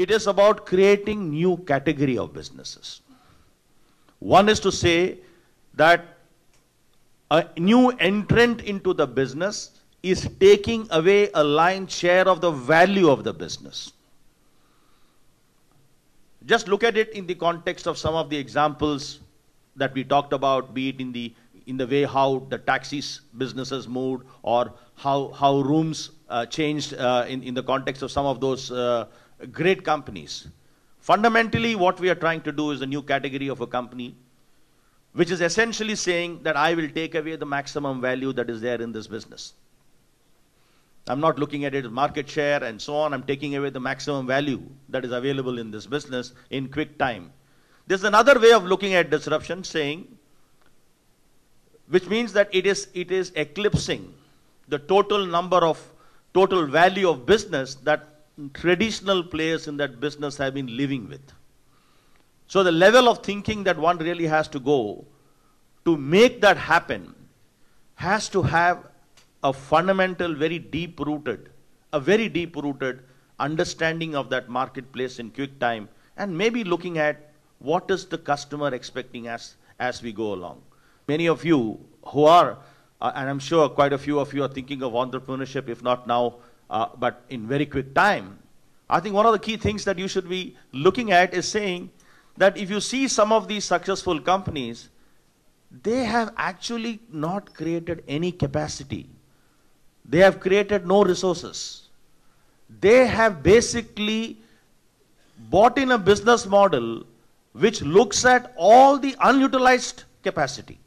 it is about creating new category of businesses. One is to say that a new entrant into the business is taking away a lion's share of the value of the business. Just look at it in the context of some of the examples that we talked about, be it in the in the way how the taxis businesses moved or how, how rooms uh, changed uh, in, in the context of some of those uh, great companies. Fundamentally, what we are trying to do is a new category of a company, which is essentially saying that I will take away the maximum value that is there in this business. I'm not looking at it as market share and so on. I'm taking away the maximum value that is available in this business in quick time. There's another way of looking at disruption saying, which means that it is, it is eclipsing the total number of, total value of business that traditional players in that business have been living with. So the level of thinking that one really has to go to make that happen has to have a fundamental, very deep rooted, a very deep rooted understanding of that marketplace in quick time and maybe looking at what is the customer expecting as, as we go along. Many of you who are, uh, and I'm sure quite a few of you are thinking of entrepreneurship, if not now, uh, but in very quick time. I think one of the key things that you should be looking at is saying that if you see some of these successful companies, they have actually not created any capacity they have created no resources. They have basically bought in a business model which looks at all the unutilized capacity.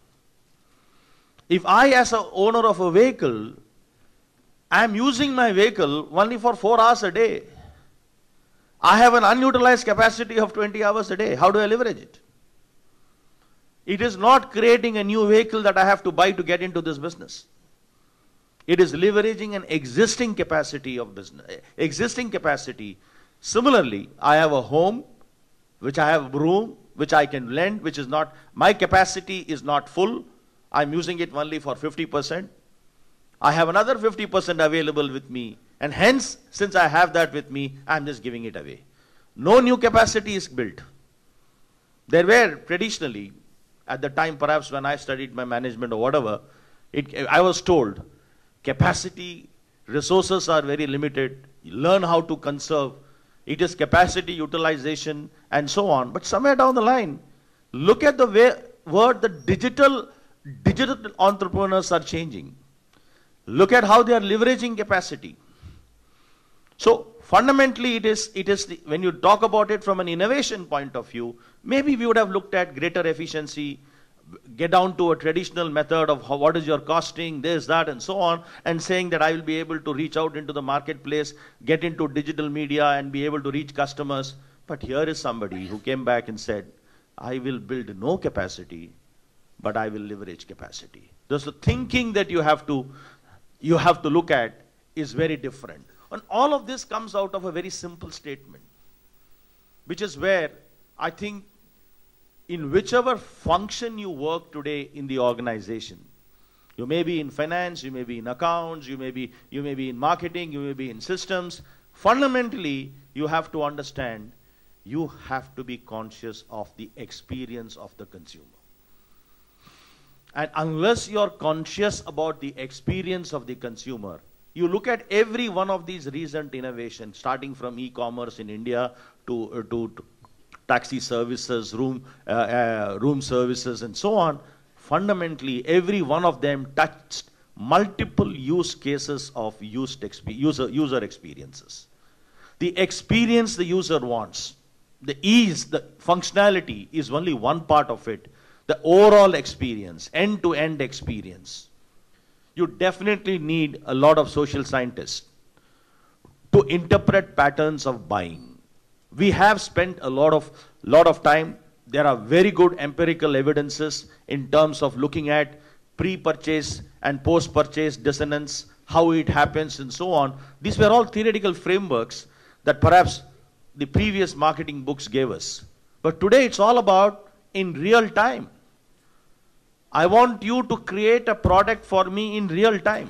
If I, as an owner of a vehicle, I am using my vehicle only for four hours a day, I have an unutilized capacity of 20 hours a day. How do I leverage it? It is not creating a new vehicle that I have to buy to get into this business. It is leveraging an existing capacity of business, existing capacity. Similarly, I have a home, which I have room, which I can lend, which is not, my capacity is not full. I'm using it only for 50%. I have another 50% available with me. And hence, since I have that with me, I'm just giving it away. No new capacity is built. There were traditionally, at the time perhaps when I studied my management or whatever, it, I was told capacity, resources are very limited. learn how to conserve. It is capacity utilization and so on. But somewhere down the line, look at the way word the digital digital entrepreneurs are changing. Look at how they are leveraging capacity. So fundamentally, it is it is the, when you talk about it from an innovation point of view, maybe we would have looked at greater efficiency, get down to a traditional method of how, what is your costing, this, that, and so on, and saying that I will be able to reach out into the marketplace, get into digital media, and be able to reach customers. But here is somebody who came back and said, I will build no capacity, but I will leverage capacity. There's the thinking that you have to you have to look at is very different. And all of this comes out of a very simple statement, which is where I think in whichever function you work today in the organization. You may be in finance, you may be in accounts, you may be, you may be in marketing, you may be in systems. Fundamentally, you have to understand you have to be conscious of the experience of the consumer. And unless you're conscious about the experience of the consumer, you look at every one of these recent innovations, starting from e-commerce in India to, uh, to, to, taxi services, room, uh, uh, room services, and so on, fundamentally, every one of them touched multiple use cases of user, user experiences. The experience the user wants, the ease, the functionality is only one part of it. The overall experience, end-to-end experience. You definitely need a lot of social scientists to interpret patterns of buying we have spent a lot of, lot of time. There are very good empirical evidences in terms of looking at pre-purchase and post-purchase dissonance, how it happens and so on. These were all theoretical frameworks that perhaps the previous marketing books gave us. But today it's all about in real time. I want you to create a product for me in real time.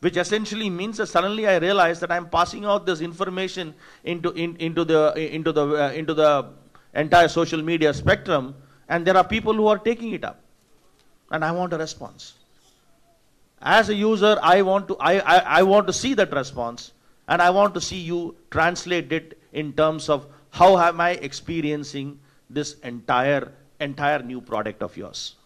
which essentially means that suddenly I realize that I'm passing out this information into, in, into, the, into, the, uh, into the entire social media spectrum, and there are people who are taking it up. And I want a response. As a user, I want to, I, I, I want to see that response, and I want to see you translate it in terms of how am I experiencing this entire, entire new product of yours.